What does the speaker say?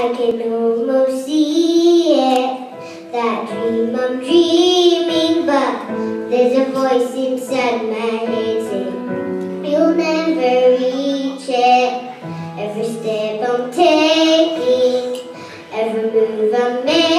I can almost see it. That dream I'm dreaming, but there's a voice inside my head saying, You'll never reach it. Every step I'm taking, every move I'm making.